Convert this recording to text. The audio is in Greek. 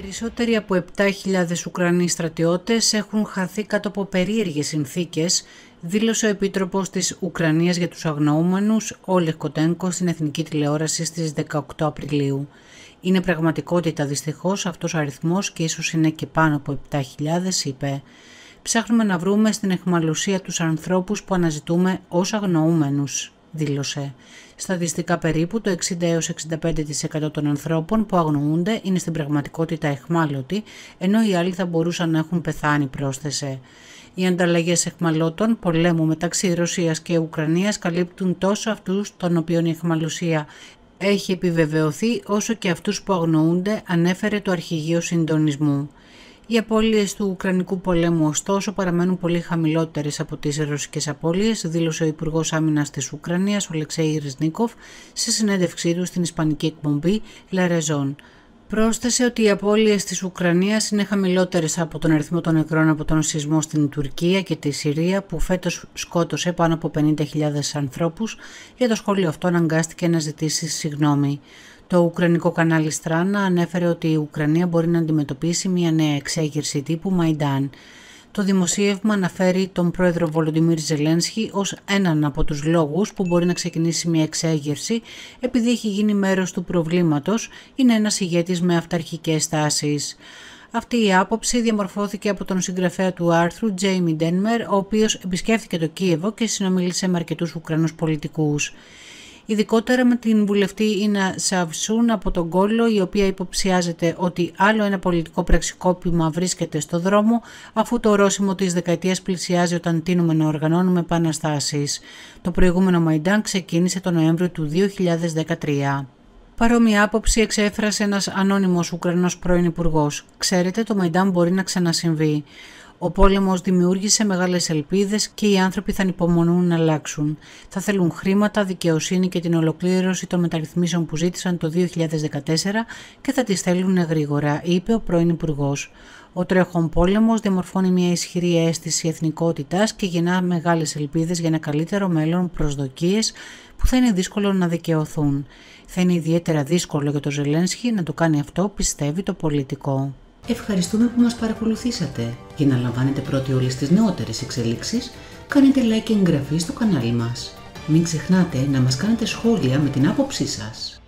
Περισσότεροι από 7.000 Ουκρανοί στρατιώτες έχουν χαθεί κάτω από περίεργες συνθήκες, δήλωσε ο Επίτροπος της Ουκρανίας για τους αγνοούμενους, ο Λευκοτένκο, στην Εθνική Τηλεόραση στις 18 Απριλίου. Είναι πραγματικότητα δυστυχώς αυτός ο αριθμός και ίσως είναι και πάνω από 7.000, είπε. Ψάχνουμε να βρούμε στην εχμαλουσία τους ανθρώπους που αναζητούμε ως αγνοούμενους, δήλωσε. Στατιστικά περίπου το 60-65% των ανθρώπων που αγνοούνται είναι στην πραγματικότητα εχμάλωτοι, ενώ οι άλλοι θα μπορούσαν να έχουν πεθάνει, πρόσθεσε. Οι ανταλλαγές εχμαλώτων πολέμου μεταξύ Ρωσίας και Ουκρανίας καλύπτουν τόσο αυτούς των οποίων η εχμαλουσία έχει επιβεβαιωθεί όσο και αυτούς που αγνοούνται, ανέφερε το Αρχηγείο Συντονισμού. Οι απώλειες του Ουκρανικού πολέμου, ωστόσο, παραμένουν πολύ χαμηλότερες από τις ρωσικές απώλειες, δήλωσε ο Υπουργός Άμυνας της Ουκρανίας, ο Λεξέη Ρισνίκοφ, σε συνέντευξή του στην ισπανική εκπομπή Λαρεζόν. Πρόσθεσε ότι οι απώλειες της Ουκρανίας είναι χαμηλότερες από τον αριθμό των νεκρών από τον σεισμό στην Τουρκία και τη Συρία που φέτος σκότωσε πάνω από 50.000 ανθρώπους για το σχόλιο αυτό αναγκάστηκε να ζητήσει συγγνώμη. Το Ουκρανικό κανάλι Στράνα ανέφερε ότι η Ουκρανία μπορεί να αντιμετωπίσει μια νέα εξέγερση τύπου Μαϊντάν. Το δημοσίευμα αναφέρει τον πρόεδρο Βολοντιμίρ Ζελένσχη ως έναν από τους λόγους που μπορεί να ξεκινήσει μια εξέγερση επειδή έχει γίνει μέρος του προβλήματος, είναι ένας ηγέτης με αυταρχικές τάσεις. Αυτή η άποψη διαμορφώθηκε από τον συγγραφέα του άρθρου Τζέιμι Ντένμερ, ο οποίος επισκέφθηκε το Κίεβο και συνομίλησε με αρκετούς Ουκρανούς πολιτικούς ειδικότερα με την βουλευτή Ινα Σαυσούν από τον Κόλλο, η οποία υποψιάζεται ότι άλλο ένα πολιτικό πραξικόπημα βρίσκεται στο δρόμο, αφού το ορόσημο της δεκαετίας πλησιάζει όταν τίνουμε να οργανώνουμε επαναστάσεις. Το προηγούμενο Μαϊντάν ξεκίνησε τον Νοέμβριο του 2013. Παρόμοια άποψη εξέφρασε ένας ανώνυμος Ουκρανός πρώην υπουργός. Ξέρετε, το Μαϊντάν μπορεί να ξανασυμβεί. Ο πόλεμος δημιούργησε μεγάλες ελπίδες και οι άνθρωποι θα ανυπομονούν να αλλάξουν. Θα θέλουν χρήματα, δικαιοσύνη και την ολοκλήρωση των μεταρρυθμίσεων που ζήτησαν το 2014 και θα τις θέλουν γρήγορα, είπε ο πρώην Υπουργός. Ο τρέχον πόλεμος διαμορφώνει μια ισχυρή αίσθηση εθνικότητας και γεννά μεγάλες ελπίδες για ένα καλύτερο μέλλον, προσδοκίες που θα είναι δύσκολο να δικαιωθούν. Θα είναι ιδιαίτερα δύσκολο για το Ζελένσχη να το κάνει αυτό, πιστεύει το πολιτικό. Ευχαριστούμε που μας παρακολουθήσατε. Για να λαμβάνετε πρώτοι όλες τις νεότερες εξελίξεις, κάνετε like και εγγραφή στο κανάλι μας. Μην ξεχνάτε να μας κάνετε σχόλια με την άποψή σας.